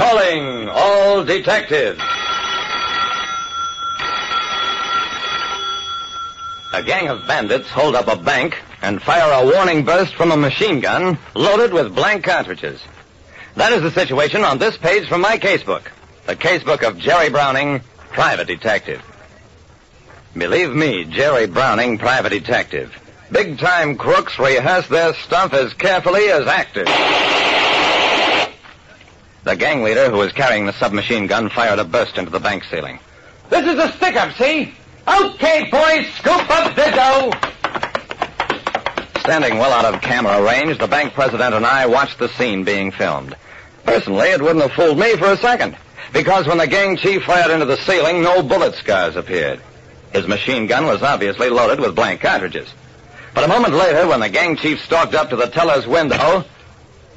Calling all detectives. A gang of bandits hold up a bank and fire a warning burst from a machine gun loaded with blank cartridges. That is the situation on this page from my casebook. The casebook of Jerry Browning, private detective. Believe me, Jerry Browning, private detective. Big time crooks rehearse their stuff as carefully as actors. The gang leader who was carrying the submachine gun fired a burst into the bank ceiling. This is a stick up, see? Okay, boys, scoop up the dough. Standing well out of camera range, the bank president and I watched the scene being filmed. Personally, it wouldn't have fooled me for a second, because when the gang chief fired into the ceiling, no bullet scars appeared. His machine gun was obviously loaded with blank cartridges. But a moment later, when the gang chief stalked up to the teller's window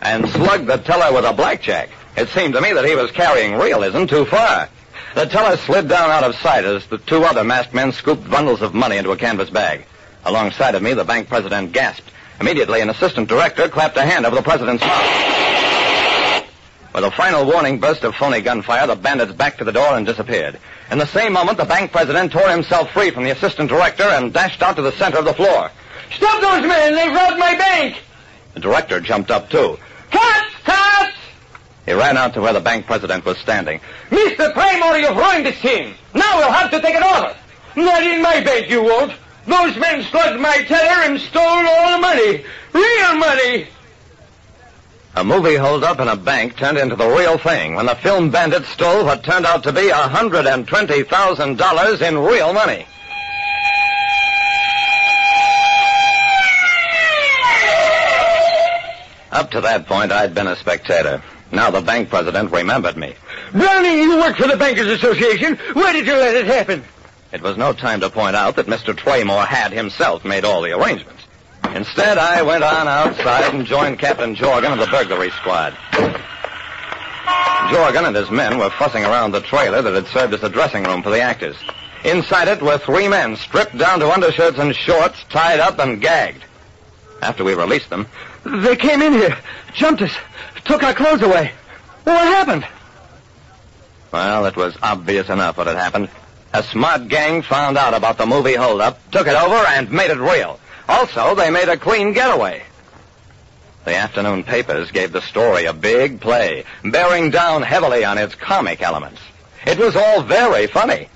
and slugged the teller with a blackjack, it seemed to me that he was carrying realism too far. The teller slid down out of sight as the two other masked men scooped bundles of money into a canvas bag. Alongside of me, the bank president gasped. Immediately, an assistant director clapped a hand over the president's mouth. With a final warning burst of phony gunfire, the bandits backed to the door and disappeared. In the same moment, the bank president tore himself free from the assistant director and dashed out to the center of the floor. Stop those men! They've robbed my bank! The director jumped up, too. He ran out to where the bank president was standing. Mr. Traymore, you've ruined this scene. Now we'll have to take it over. Not in my bank, you won't. Those men slugged my teller and stole all the money. Real money. A movie holdup in a bank turned into the real thing when the film bandits stole what turned out to be $120,000 in real money. Up to that point, I'd been a spectator. Now the bank president remembered me. Browning, you work for the Bankers Association. Why did you let it happen? It was no time to point out that Mr. Traymore had himself made all the arrangements. Instead, I went on outside and joined Captain Jorgan of the burglary squad. Jorgan and his men were fussing around the trailer that had served as a dressing room for the actors. Inside it were three men stripped down to undershirts and shorts, tied up and gagged. After we released them, They came in here, jumped us, took our clothes away. Well, What happened? well, it was obvious enough what had happened. A smart gang found out about the movie holdup, took it over, and made it real. Also, they made a clean getaway. The afternoon papers gave the story a big play, bearing down heavily on its comic elements. It was all very funny,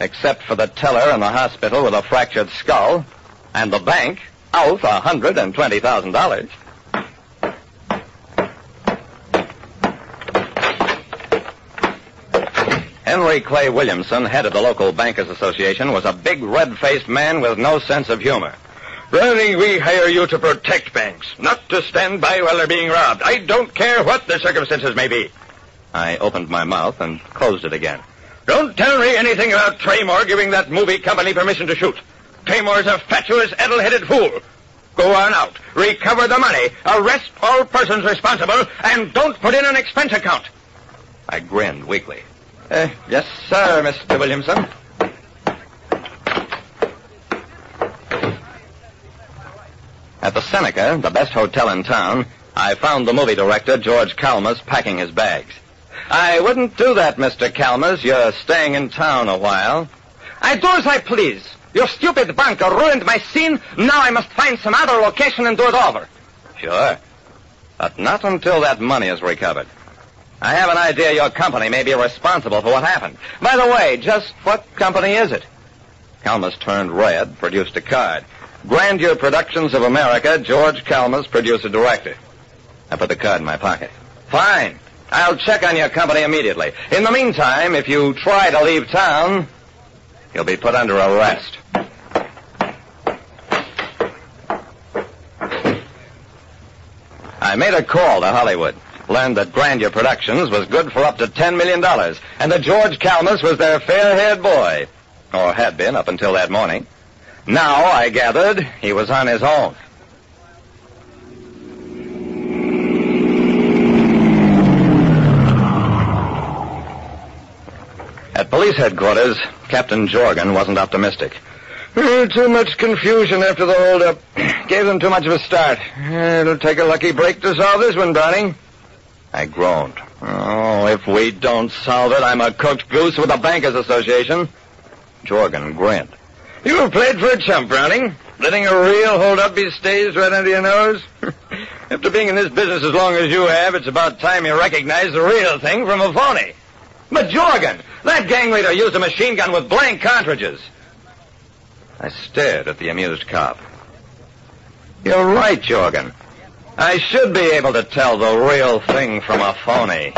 except for the teller in the hospital with a fractured skull, and the bank out $120,000. Henry Clay Williamson, head of the local bankers association, was a big red-faced man with no sense of humor. Browning, we hire you to protect banks, not to stand by while they're being robbed. I don't care what the circumstances may be. I opened my mouth and closed it again. Don't tell me anything about Traymore giving that movie company permission to shoot. Traymore's a fatuous, addle-headed fool. Go on out, recover the money, arrest all persons responsible, and don't put in an expense account. I grinned weakly. Eh, yes, sir, Mr. Williamson. At the Seneca, the best hotel in town, I found the movie director, George Calmas, packing his bags. I wouldn't do that, Mr. Calmas. You're staying in town a while. I do as I please. Your stupid banker ruined my scene. Now I must find some other location and do it over. Sure. But not until that money is recovered. I have an idea your company may be responsible for what happened. By the way, just what company is it? Calmas turned red, produced a card. Grandeur Productions of America, George Calmas, producer director. I put the card in my pocket. Fine. I'll check on your company immediately. In the meantime, if you try to leave town, you'll be put under arrest. I made a call to Hollywood. Learned that Grandeur Productions was good for up to $10 million, and that George Calmas was their fair-haired boy. Or had been up until that morning. Now, I gathered, he was on his own. At police headquarters, Captain Jorgan wasn't optimistic. Uh, too much confusion after the holdup. Gave them too much of a start. It'll take a lucky break to solve this one, Browning. I groaned. Oh, if we don't solve it, I'm a cooked goose with the Bankers Association. Jorgen grinned. You have played for a chump, Browning. Letting a real hold up his stays right under your nose. After being in this business as long as you have, it's about time you recognize the real thing from a phony. But Jorgen, that gang leader used a machine gun with blank cartridges. I stared at the amused cop. You're right, Jorgen. I should be able to tell the real thing from a phony.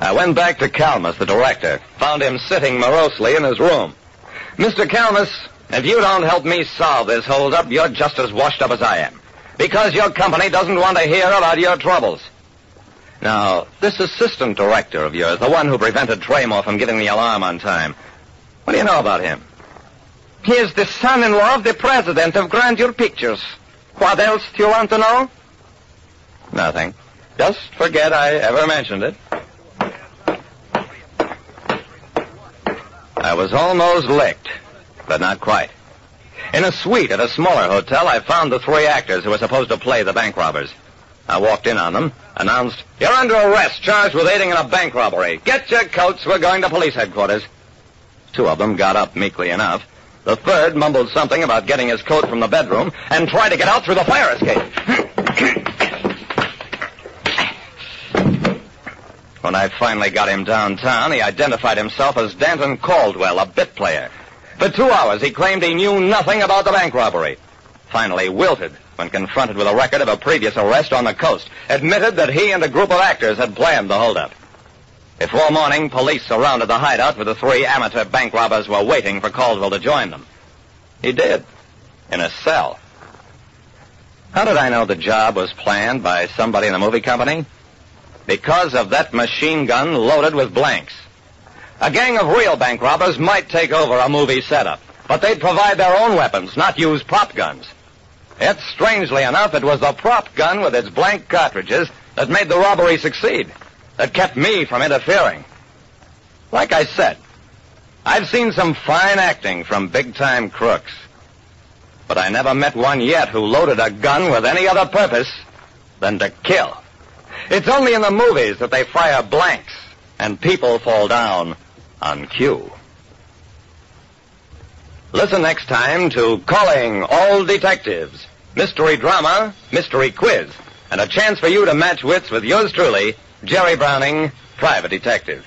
I went back to Calmas, the director, found him sitting morosely in his room. Mr. Calmas, if you don't help me solve this holdup, you're just as washed up as I am. Because your company doesn't want to hear about your troubles. Now, this assistant director of yours, the one who prevented Traymore from giving the alarm on time, what do you know about him? He is the son-in-law of the president of Grandeur Pictures. What else do you want to know? Nothing. Just forget I ever mentioned it. I was almost licked, but not quite. In a suite at a smaller hotel, I found the three actors who were supposed to play the bank robbers. I walked in on them, announced, You're under arrest, charged with aiding in a bank robbery. Get your coats, we're going to police headquarters. Two of them got up meekly enough. The third mumbled something about getting his coat from the bedroom and tried to get out through the fire escape. When I finally got him downtown, he identified himself as Danton Caldwell, a bit player. For two hours, he claimed he knew nothing about the bank robbery. Finally wilted when confronted with a record of a previous arrest on the coast, admitted that he and a group of actors had planned the holdup. Before morning, police surrounded the hideout where the three amateur bank robbers were waiting for Caldwell to join them. He did, in a cell. How did I know the job was planned by somebody in the movie company? because of that machine gun loaded with blanks. A gang of real bank robbers might take over a movie setup, but they'd provide their own weapons, not use prop guns. Yet, strangely enough, it was the prop gun with its blank cartridges that made the robbery succeed, that kept me from interfering. Like I said, I've seen some fine acting from big-time crooks, but I never met one yet who loaded a gun with any other purpose than to kill. It's only in the movies that they fire blanks and people fall down on cue. Listen next time to Calling All Detectives, mystery drama, mystery quiz, and a chance for you to match wits with yours truly, Jerry Browning, private detective.